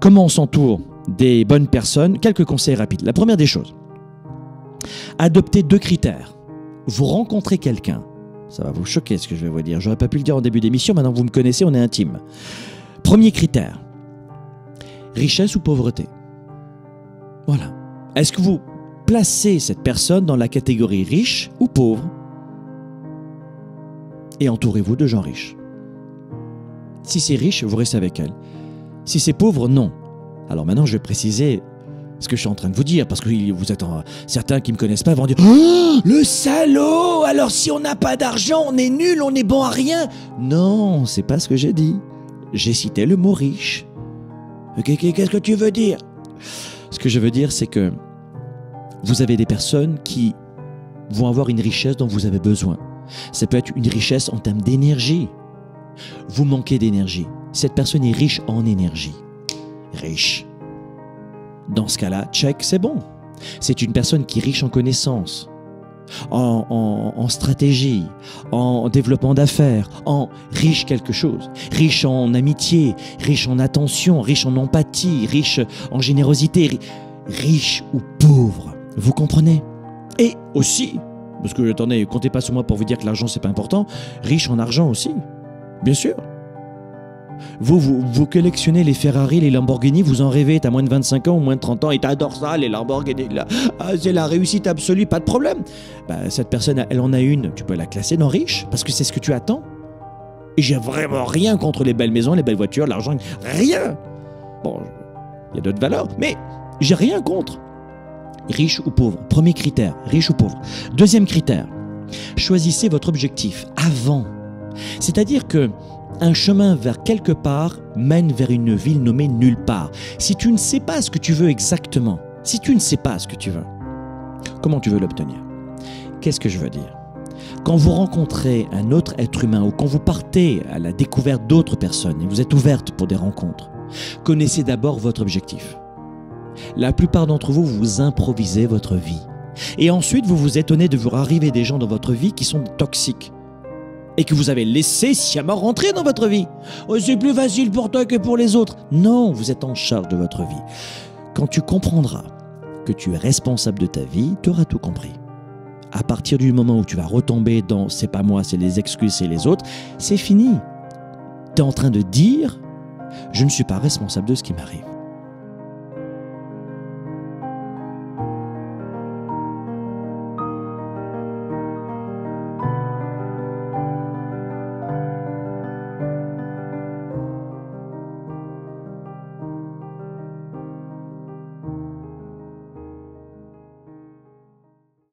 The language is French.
Comment on s'entoure des bonnes personnes Quelques conseils rapides. La première des choses, adoptez deux critères. Vous rencontrez quelqu'un, ça va vous choquer ce que je vais vous dire, j'aurais pas pu le dire en début d'émission, maintenant vous me connaissez, on est intime. Premier critère, richesse ou pauvreté Voilà. Est-ce que vous placez cette personne dans la catégorie riche ou pauvre? Et entourez-vous de gens riches. Si c'est riche, vous restez avec elle. Si c'est pauvre, non. Alors maintenant, je vais préciser ce que je suis en train de vous dire, parce que vous êtes certains qui me connaissent pas vont dire oh, le salaud Alors si on n'a pas d'argent, on est nul, on est bon à rien. Non, c'est pas ce que j'ai dit. J'ai cité le mot riche. Qu'est-ce que tu veux dire? Ce que je veux dire, c'est que vous avez des personnes qui vont avoir une richesse dont vous avez besoin. Ça peut être une richesse en termes d'énergie. Vous manquez d'énergie. Cette personne est riche en énergie. Riche. Dans ce cas-là, check, c'est bon. C'est une personne qui est riche en connaissances, en, stratégie, en développement d'affaires, en riche quelque chose, riche en amitié, riche en attention, riche en empathie, riche en générosité, riche ou pauvre. Vous comprenez? Et aussi, parce que attendez, comptez pas sur moi pour vous dire que l'argent c'est pas important, riche en argent aussi. Bien sûr. Vous, vous, collectionnez les Ferrari, les Lamborghini, vous en rêvez, t'as moins de 25 ans ou moins de 30 ans et t'adores ça, les Lamborghini. Ah, c'est la réussite absolue, pas de problème. Bah, cette personne, elle en a une, tu peux la classer dans riche parce que c'est ce que tu attends. Et j'ai vraiment rien contre les belles maisons, les belles voitures, l'argent, rien. Bon, il y a d'autres valeurs, mais j'ai rien contre. Riche ou pauvre, premier critère, riche ou pauvre. Deuxième critère, choisissez votre objectif avant. C'est-à-dire que un chemin vers quelque part mène vers une ville nommée nulle part. Si tu ne sais pas ce que tu veux exactement, si tu ne sais pas ce que tu veux, comment tu veux l'obtenir? Qu'est-ce que je veux dire? Quand vous rencontrez un autre être humain ou quand vous partez à la découverte d'autres personnes et vous êtes ouverte pour des rencontres, connaissez d'abord votre objectif. La plupart d'entre vous, vous improvisez votre vie. Et ensuite, vous vous étonnez de vous arriver des gens dans votre vie qui sont toxiques, et que vous avez laissé sciemment rentrer dans votre vie. Oh, c'est plus facile pour toi que pour les autres. Non, vous êtes en charge de votre vie. Quand tu comprendras que tu es responsable de ta vie, tu auras tout compris. À partir du moment où tu vas retomber dans c'est pas moi, c'est les excuses, c'est les autres, c'est fini. Tu es en train de dire je ne suis pas responsable de ce qui m'arrive.